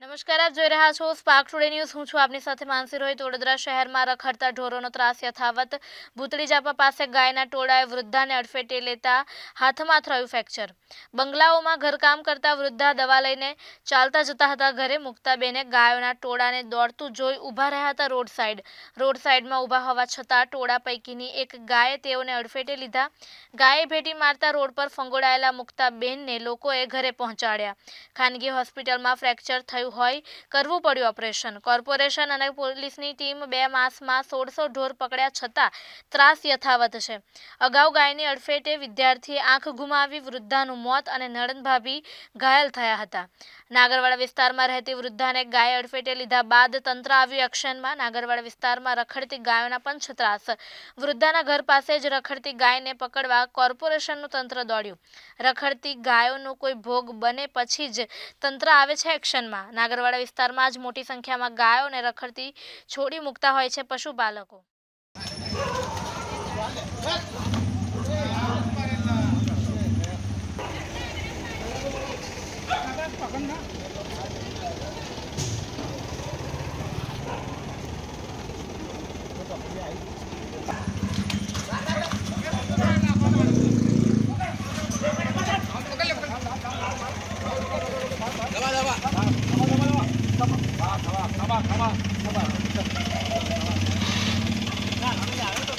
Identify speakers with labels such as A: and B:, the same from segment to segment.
A: નમસ્કાર, આપ જોઈ રહ્યા છો સ્પાર્ક ટુડે ન્યૂઝ હું છું આપની સાથે માનસી રોહિત. વડોદરા શહેરમાં રખડતા ઢોરોનો ત્રાસ યથાવત. ભૂતળી જાપા પાસે ગાયના ટોળાએ વૃદ્ધાને અડફેટે લેતા હાથમાં થયું ફ્રેક્ચર. બંગલાઓમાં ઘરકામ કરતા વૃદ્ધા દવા લઈને ચાલતા જતા હતા ઘરે. મુક્તાબેને ગાયોના ટોળાને દોડતું જોઈ ઊભા રહ્યા હતા રોડ સાઈડ. રોડ સાઈડમાં ઊભા હોવા છતાં ટોળા પૈકીની એક ગાયે તેઓને અડફેટે લીધા. ગાયે ભેટી મારતા રોડ પર ફંગોળાયેલા મુક્તાબેનને લોકોએ ઘરે પહોંચાડ્યા. ખાનગી હોસ્પિટલમાં ફ્રેક્ચર થયું હોય, કરવું પડ્યું ઓપરેશન. કોર્પોરેશન અને પોલીસની ટીમ બે માસમાં સોળસો ઢોર પકડ્યા છતાં ત્રાસ યથાવત છે. અગાઉ ગાયની અડફેટે વિદ્યાર્થીએ આંખ ગુમાવી વૃદ્ધાનું મોત અને નણંદ ભાભી ઘાયલ થયા હતા. નાગરવાડા વિસ્તારમાં રહેતી વૃદ્ધાને ગાય અડફેટે લીધા બાદ તંત્ર આવ્યું એક્શનમાં. નાગરવાડા વિસ્તારમાં રખડતી ગાયોના પણ ત્રાસ. વૃદ્ધાના ઘર પાસે જ રખડતી ગાયને પકડવા કોર્પોરેશનનું તંત્ર દોડ્યું. રખડતી ગાયોનો કોઈ ભોગ બને પછી જ તંત્ર આવે છે એક્શનમાં. નાગરવાડા વિસ્તારમાં જ મોટી સંખ્યામાં ગાયોને રખડતી છોડી મૂકતા હોય છે પશુપાલકો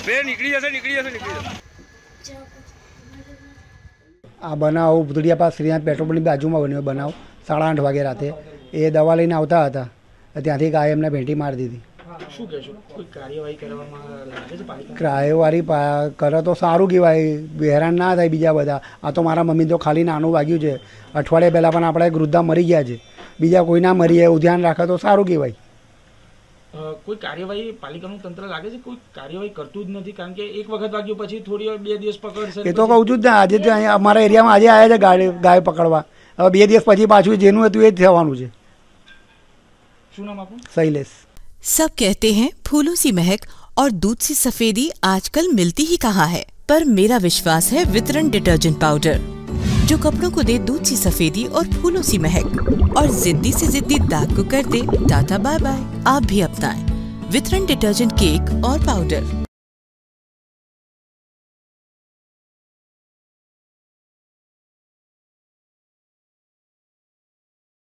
B: બે નીકળી જશે નીકળી જશે નીકળી જશે.
C: આ બનાવ ભૂતળિયા પાસે શ્રીનાથ પેટ્રોલ પંપની બાજુમાં બન્યો બનાવ સાડા આઠ વાગે રાતે. એ દવા લઈને આવતા હતા. ત્યાંથી ગાય એમને ભેંટી મારી દીધી.
D: કાર્યવાહી
C: કરે તો સારું કહેવાય. હેરાન ના થાય બીજા બધા. આ તો મારા મમ્મી તો ખાલી નાનું વાગ્યું છે. અઠવાડિયા પહેલાં પણ આપણે એક વૃદ્ધા મરી ગયા છે. બીજા કોઈ ના મરીએ એવું ધ્યાન રાખે તો સારું કહેવાય.
D: કોઈ કાર્યવાહી પાલિકાનું તંત્ર લાગે છે કોઈ કાર્યવાહી કરતું જ નથી કારણ કે એક વખત વાગ્યું પછી થોડી વાર બે દિવસ પકડશે
C: એ તો કહું છું જ ને આજે જ અહીંયા અમારા એરિયામાં આજે આવ્યા છે ગાય ગાય પકડવા હવે બે દિવસ પછી પાછું જેનું હતું એ જ થવાનું છે
D: શું નામ આપું
C: શૈલેષ
E: सब कहते हैं फूलों सी महक और दूध सी सफेदी आजकल मिलती ही कहाँ है पर मेरा विश्वास है वितरण डिटर्जेंट पाउडर जो कपड़ों को दे दूध सी सफेदी और फूलों सी महक और जिद्दी से जिद्दी दाग को कर दे टाटा बाय बाय आप भी अपनाएं वितरण डिटर्जेंट केक और पाउडर